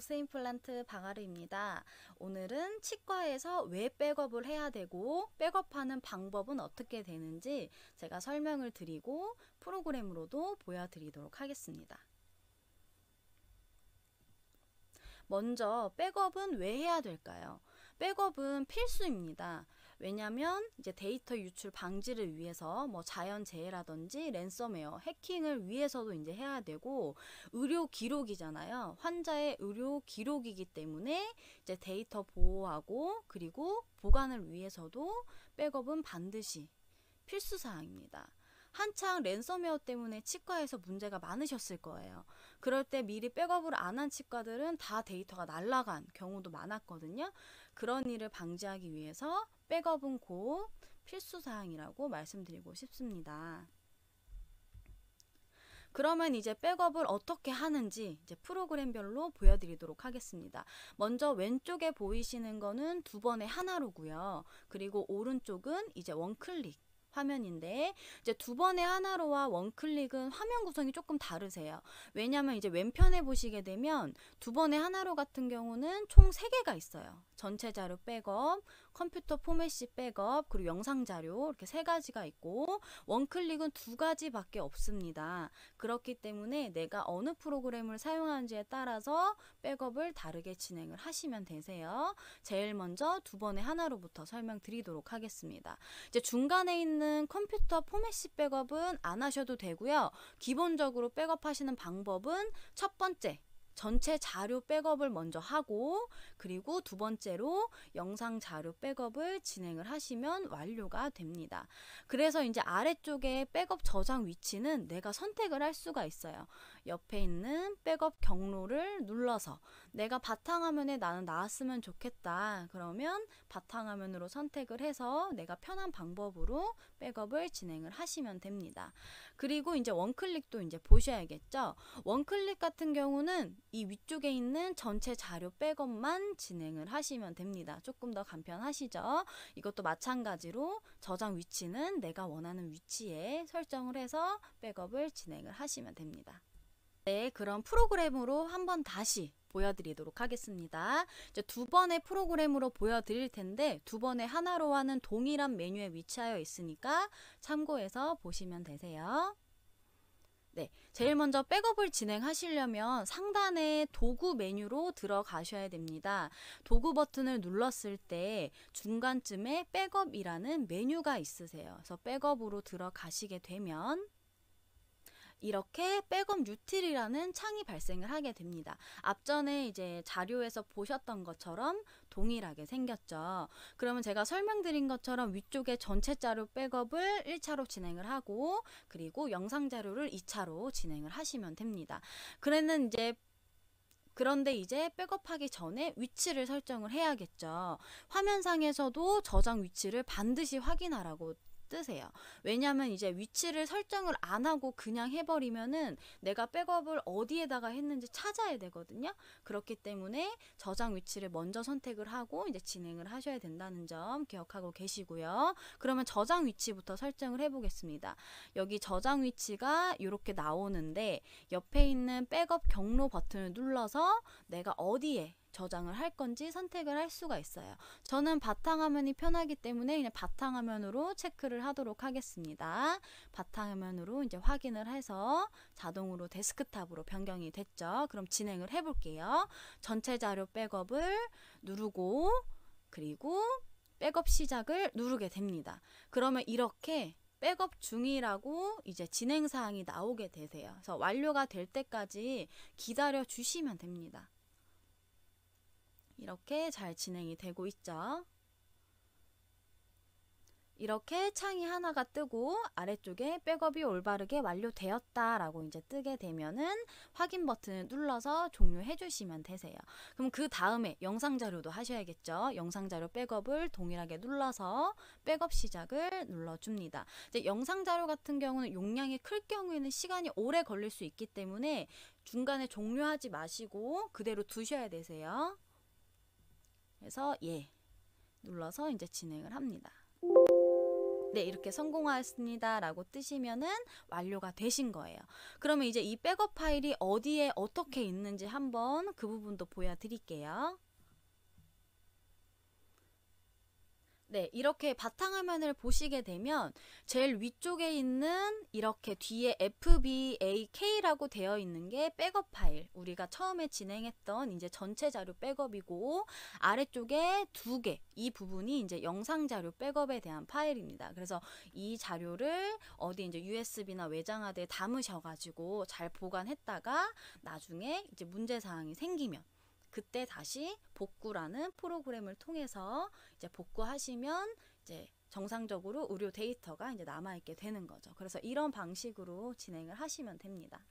오스템 임플란트 방아르입니다. 오늘은 치과에서 왜 백업을 해야 되고 백업하는 방법은 어떻게 되는지 제가 설명을 드리고 프로그램으로도 보여드리도록 하겠습니다. 먼저 백업은 왜 해야 될까요? 백업은 필수입니다. 왜냐면 이제 데이터 유출 방지를 위해서 뭐 자연 재해라든지 랜섬웨어, 해킹을 위해서도 이제 해야 되고 의료 기록이잖아요. 환자의 의료 기록이기 때문에 이제 데이터 보호하고 그리고 보관을 위해서도 백업은 반드시 필수 사항입니다. 한창 랜섬웨어 때문에 치과에서 문제가 많으셨을 거예요. 그럴 때 미리 백업을 안 한 치과들은 다 데이터가 날라간 경우도 많았거든요. 그런 일을 방지하기 위해서 백업은 곧 필수 사항이라고 말씀드리고 싶습니다. 그러면 이제 백업을 어떻게 하는지 이제 프로그램별로 보여드리도록 하겠습니다. 먼저 왼쪽에 보이시는 거는 두 번의 하나로고요. 그리고 오른쪽은 이제 원클릭 화면인데 이제 두 번의 하나로와 원클릭은 화면 구성이 조금 다르세요. 왜냐하면 이제 왼편에 보시게 되면 두 번의 하나로 같은 경우는 총 3개가 있어요. 전체 자료 백업, 컴퓨터 포맷시 백업, 그리고 영상 자료 이렇게 세 가지가 있고 원클릭은 두 가지밖에 없습니다. 그렇기 때문에 내가 어느 프로그램을 사용하는지에 따라서 백업을 다르게 진행을 하시면 되세요. 제일 먼저 두 번의 하나로부터 설명드리도록 하겠습니다. 이제 중간에 있는 컴퓨터 포맷시 백업은 안 하셔도 되고요. 기본적으로 백업하시는 방법은 첫 번째 전체 자료 백업을 먼저 하고 그리고 두 번째로 영상 자료 백업을 진행을 하시면 완료가 됩니다. 그래서 이제 아래쪽에 백업 저장 위치는 내가 선택을 할 수가 있어요. 옆에 있는 백업 경로를 눌러서 내가 바탕화면에 나는 나왔으면 좋겠다. 그러면 바탕화면으로 선택을 해서 내가 편한 방법으로 백업을 진행을 하시면 됩니다. 그리고 이제 원클릭도 이제 보셔야겠죠. 원클릭 같은 경우는 이 위쪽에 있는 전체 자료 백업만 진행을 하시면 됩니다. 조금 더 간편하시죠. 이것도 마찬가지로 저장 위치는 내가 원하는 위치에 설정을 해서 백업을 진행을 하시면 됩니다. 네, 그럼 프로그램으로 한번 다시 보여드리도록 하겠습니다. 이제 두 번의 프로그램으로 보여드릴 텐데 두 번의 하나로 하는 동일한 메뉴에 위치하여 있으니까 참고해서 보시면 되세요. 네, 제일 먼저 백업을 진행하시려면 상단에 도구 메뉴로 들어가셔야 됩니다. 도구 버튼을 눌렀을 때 중간쯤에 백업이라는 메뉴가 있으세요. 그래서 백업으로 들어가시게 되면 이렇게 백업 유틸이라는 창이 발생을 하게 됩니다. 앞전에 이제 자료에서 보셨던 것처럼 동일하게 생겼죠. 그러면 제가 설명드린 것처럼 위쪽에 전체 자료 백업을 1차로 진행을 하고 그리고 영상 자료를 2차로 진행을 하시면 됩니다. 그래는 이제 그런데 이제 백업하기 전에 위치를 설정을 해야겠죠. 화면상에서도 저장 위치를 반드시 확인하라고 뜨세요. 왜냐하면 이제 위치를 설정을 안 하고 그냥 해버리면은 내가 백업을 어디에다가 했는지 찾아야 되거든요. 그렇기 때문에 저장 위치를 먼저 선택을 하고 이제 진행을 하셔야 된다는 점 기억하고 계시고요. 그러면 저장 위치부터 설정을 해보겠습니다. 여기 저장 위치가 이렇게 나오는데 옆에 있는 백업 경로 버튼을 눌러서 내가 어디에 저장을 할 건지 선택을 할 수가 있어요. 저는 바탕화면이 편하기 때문에 그냥 바탕화면으로 체크를 하도록 하겠습니다. 바탕화면으로 이제 확인을 해서 자동으로 데스크탑으로 변경이 됐죠. 그럼 진행을 해볼게요. 전체 자료 백업을 누르고 그리고 백업 시작을 누르게 됩니다. 그러면 이렇게 백업 중이라고 이제 진행 사항이 나오게 되세요. 그래서 완료가 될 때까지 기다려 주시면 됩니다. 이렇게 잘 진행이 되고 있죠. 이렇게 창이 하나가 뜨고 아래쪽에 백업이 올바르게 완료되었다 라고 이제 뜨게 되면은 확인 버튼을 눌러서 종료해 주시면 되세요. 그럼 그 다음에 영상 자료도 하셔야겠죠. 영상 자료 백업을 동일하게 눌러서 백업 시작을 눌러줍니다. 이제 영상 자료 같은 경우는 용량이 클 경우에는 시간이 오래 걸릴 수 있기 때문에 중간에 종료하지 마시고 그대로 두셔야 되세요. 그래서 예 눌러서 이제 진행을 합니다. 네, 이렇게 성공하였습니다 라고 뜨시면은 완료가 되신 거예요. 그러면 이제 이 백업 파일이 어디에 어떻게 있는지 한번 그 부분도 보여드릴게요. 네, 이렇게 바탕화면을 보시게 되면 제일 위쪽에 있는 이렇게 뒤에 FBAK라고 되어 있는 게 백업 파일. 우리가 처음에 진행했던 이제 전체 자료 백업이고 아래쪽에 두 개, 이 부분이 이제 영상 자료 백업에 대한 파일입니다. 그래서 이 자료를 어디 이제 USB나 외장하드에 담으셔 가지고 잘 보관했다가 나중에 이제 문제 사항이 생기면 그때 다시 복구라는 프로그램을 통해서 이제 복구하시면 이제 정상적으로 의료 데이터가 이제 남아 있게 되는 거죠. 그래서 이런 방식으로 진행을 하시면 됩니다.